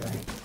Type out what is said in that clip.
Right.